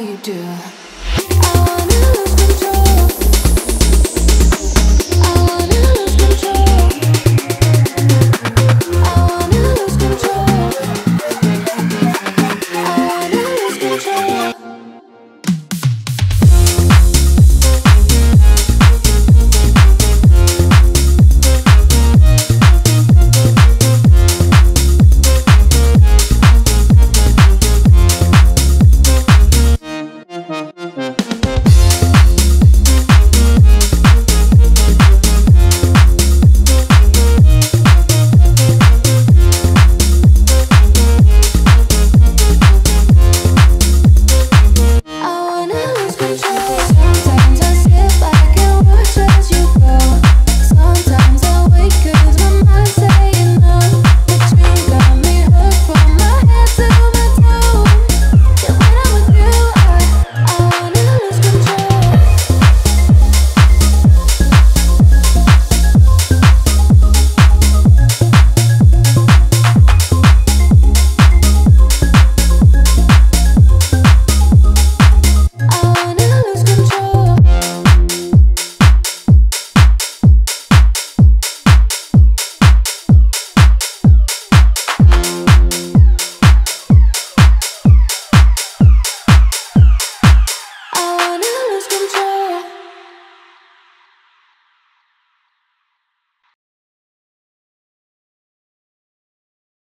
you do. been trying